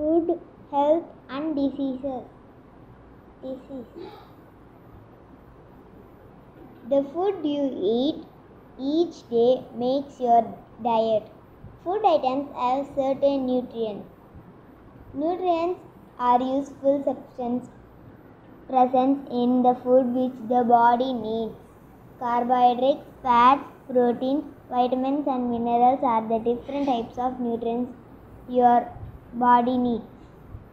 food, health, and diseases. Disease. The food you eat each day makes your diet. Food items have certain nutrients. Nutrients are useful substances present in the food which the body needs. Carbohydrates, fats, proteins, vitamins, and minerals are the different types of nutrients your body needs.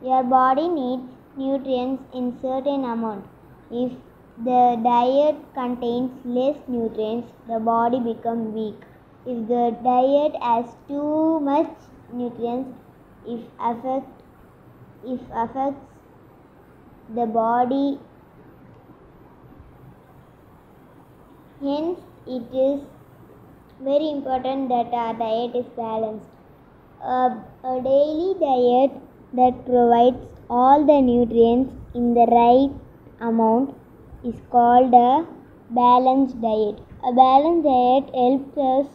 Your body needs nutrients in certain amount. If the diet contains less nutrients, the body becomes weak. If the diet has too much nutrients, if affect if affects the body hence it is very important that our diet is balanced a, a daily diet that provides all the nutrients in the right amount is called a balanced diet a balanced diet helps us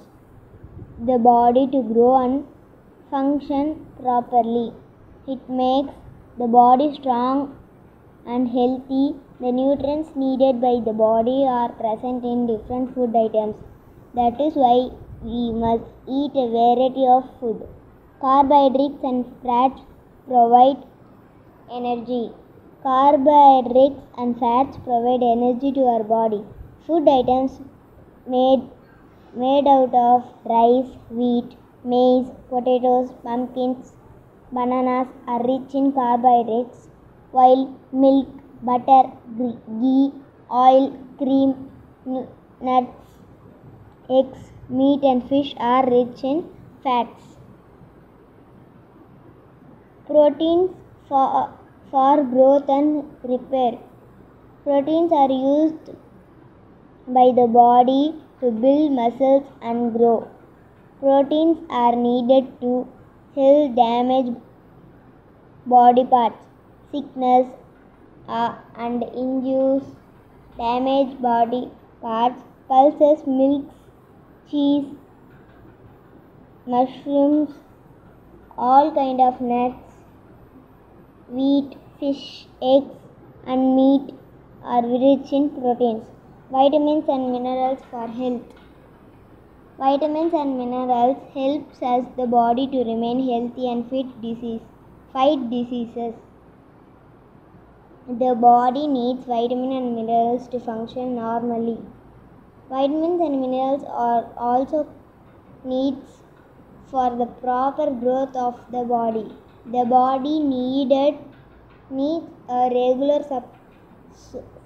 the body to grow and function properly it makes the body strong and healthy. The nutrients needed by the body are present in different food items. That is why we must eat a variety of food. Carbohydrates and fats provide energy. Carbohydrates and fats provide energy to our body. Food items made made out of rice, wheat, maize, potatoes, pumpkins, bananas are rich in carbohydrates, while milk, butter, ghee, oil, cream, nuts, eggs, meat, and fish are rich in fats. Proteins for, for growth and repair. Proteins are used by the body to build muscles and grow. Proteins are needed to heal damaged body parts, sickness, uh, and induce damaged body parts, pulses, milks, cheese, mushrooms, all kind of nuts, wheat, fish, eggs, and meat are rich in proteins. Vitamins and minerals for health. Vitamins and minerals helps us the body to remain healthy and fit disease, fight diseases. The body needs vitamins and minerals to function normally. Vitamins and minerals are also needs for the proper growth of the body. The body needed needs a regular sup-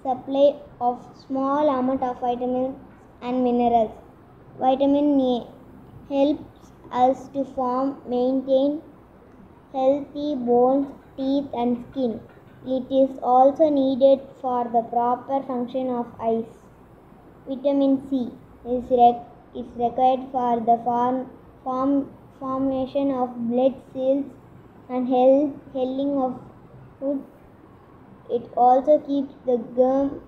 supply of small amount of vitamins and minerals. Vitamin A helps us to form, maintain healthy bones, teeth, and skin. It is also needed for the proper function of eyes. Vitamin C is, rec- is required for the form, form, formation of blood cells and healing of food. It also keeps the gums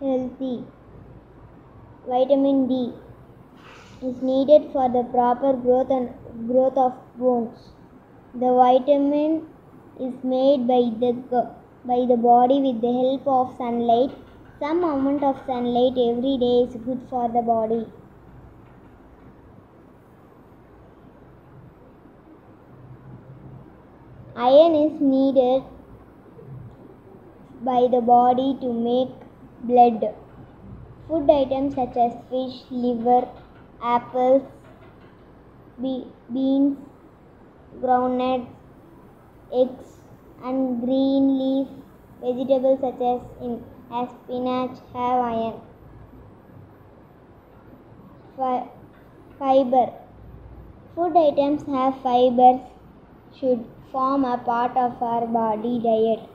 healthy. Vitamin D is needed for the proper growth and growth of bones. The vitamin is made by the by the body with the help of sunlight. Some amount of sunlight every day is good for the body. Iron is needed by the body to make blood. Food items such as fish, liver, apples, be- beans, groundnuts, eggs, and green leaf vegetables such as in as spinach have iron. Fi- fiber. Food items have fibers should form a part of our body diet.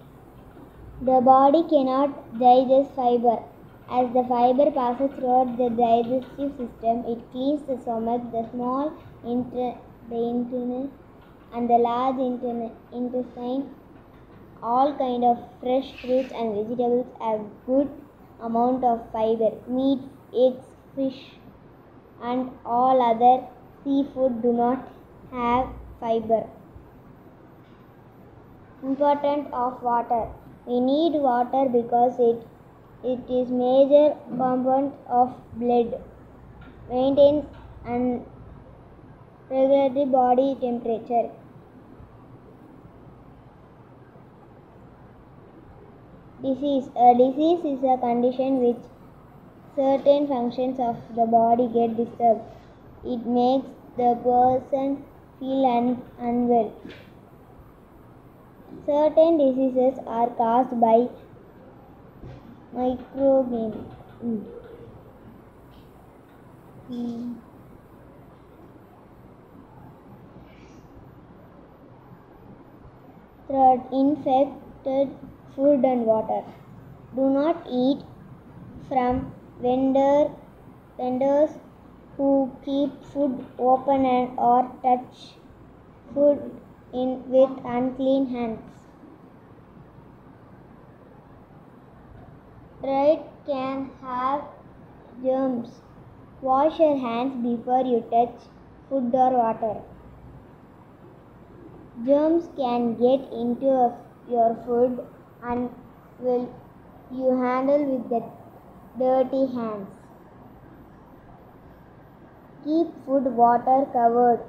The body cannot digest fiber. As the fiber passes throughout the digestive system, it cleans the stomach, the small inter- the intestine, and the large inter- intestine. All kind of fresh fruits and vegetables have good amount of fiber. Meat, eggs, fish, and all other seafood do not have fiber. Importance of water. We need water because it it is major component of blood. Maintains and regulatory body temperature. Disease. A disease is a condition which certain functions of the body get disturbed. It makes the person feel un- unwell. Certain diseases are caused by microorganisms. Mm. Mm. Third, infected food and water. Do not eat from vendor, vendors who keep food open and or touch food in with unclean hands. Bread can have germs. Wash your hands before you touch food or water. Germs can get into your food and will you handle with the dirty hands. Keep food water covered.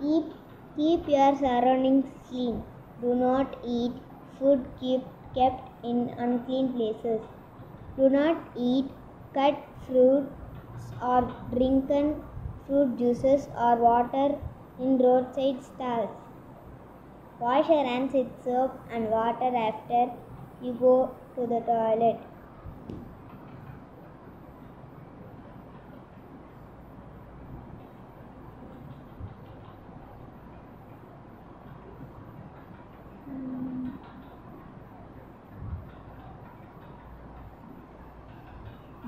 Keep keep your surroundings clean. Do not eat food keep, kept in unclean places. Do not eat cut fruits or drinking fruit juices or water in roadside stalls. Wash your hands with soap and water after you go to the toilet.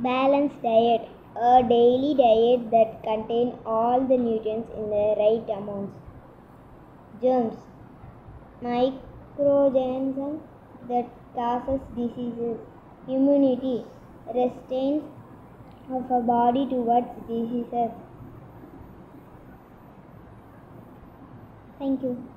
Balanced diet a daily diet that contains all the nutrients in the right amounts. Germs microorganisms that causes diseases. Immunity resistance of a body towards diseases. Thank you.